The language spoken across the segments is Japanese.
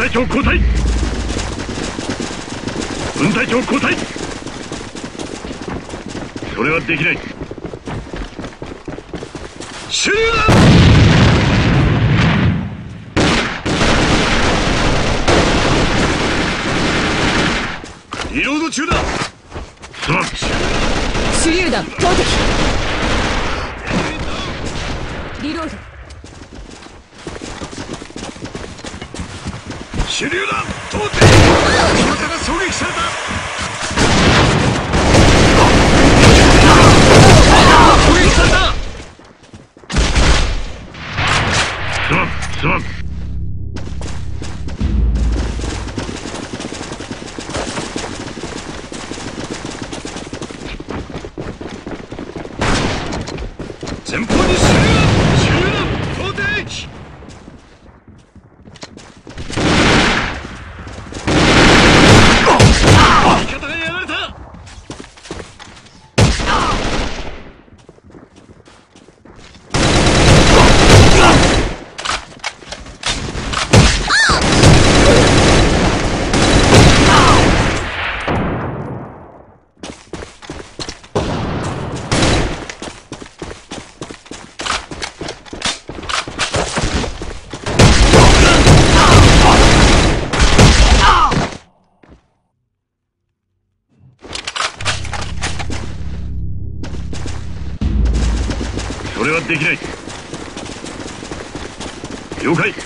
隊長交代。分隊長交代。それはできない。手榴弾リロード中だ。すまん手榴弾投擲リロード手榴弾投擲今から狙撃された。攻撃された。すまんすまん前方に手榴弾手榴弾投擲味方がやられたそれはできない。了解。敵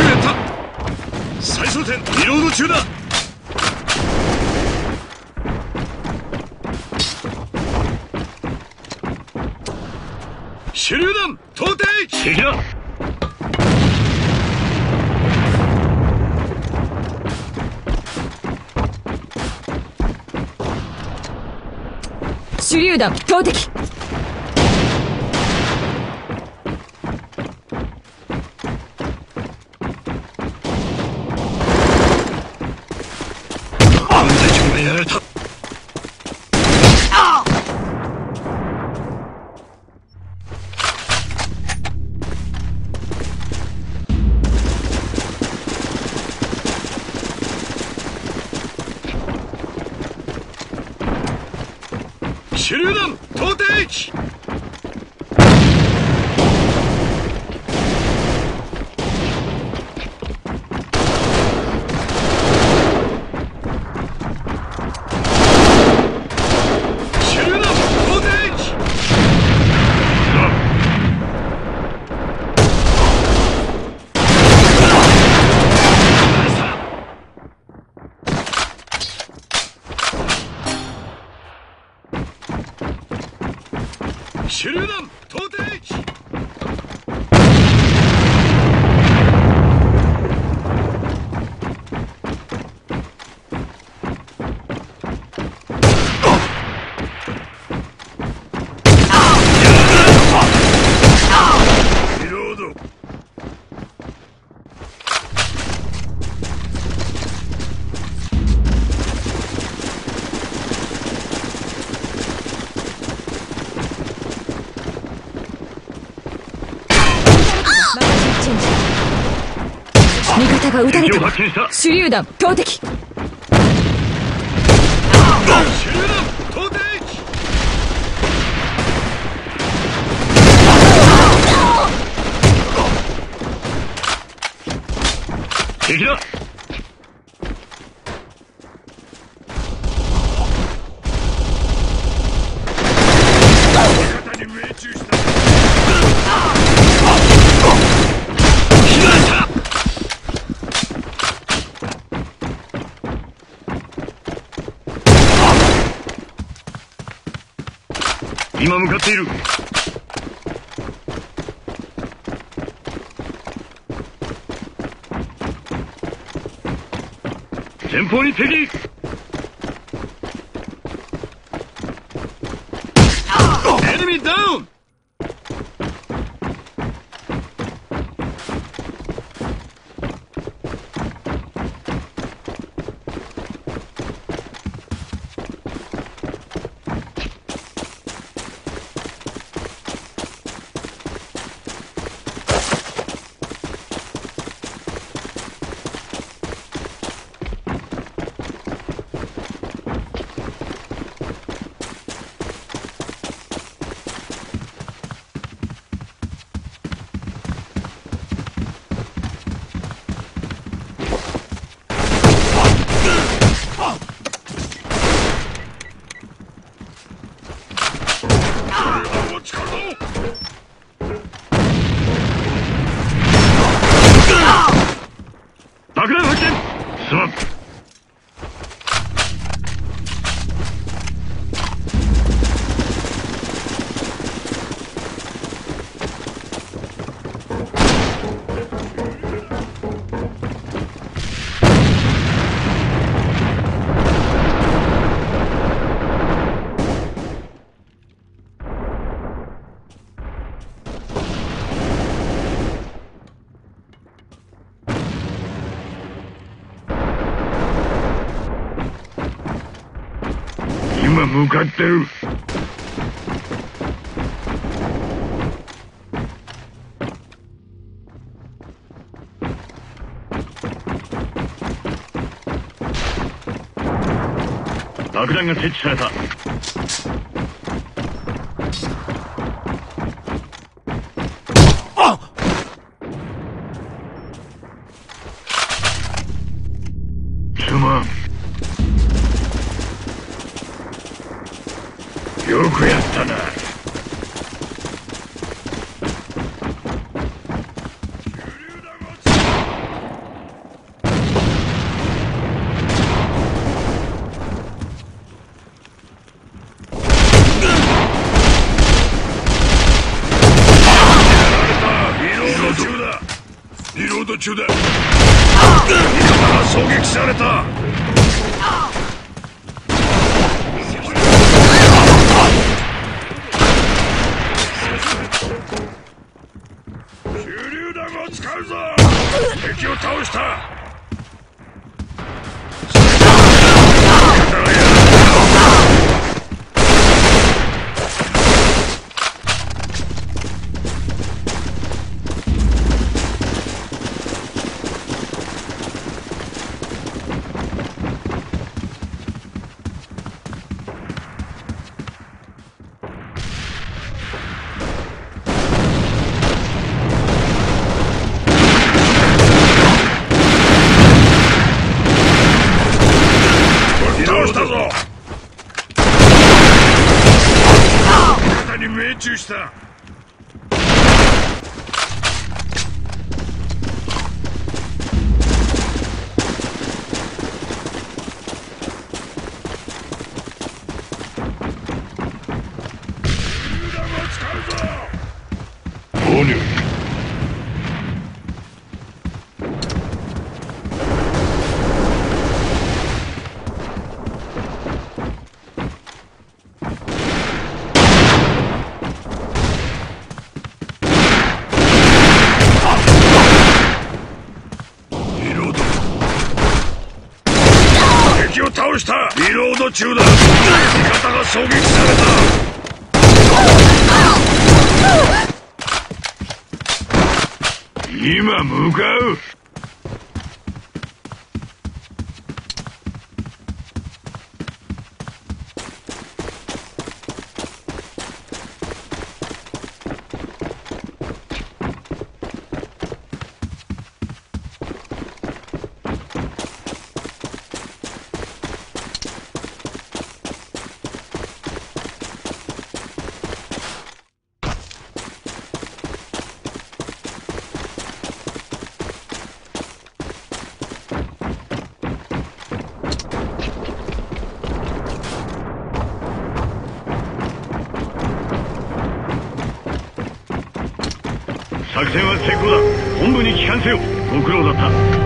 をやった。再装填リロード中だ。手榴弾到底敵だ手榴弾投擲。手榴弾投擲リロードマガジンチェンジ味方が撃たれた。手榴弾投擲敵だ味方に命中した被害者今向かっている。前方に敵エネミーダウン爆弾発見すまん今向かってる。爆弾が設置されたすまんよくやったな。リロード中だリロード中だ味方が狙撃された手榴弾を使うぞ敵を倒した倒したぞ味方に命中した投入リロード敵を倒した。リロード中だ。味方が狙撃された。今向かう。戦は成功だ。本部に帰還せよ。ご苦労だった。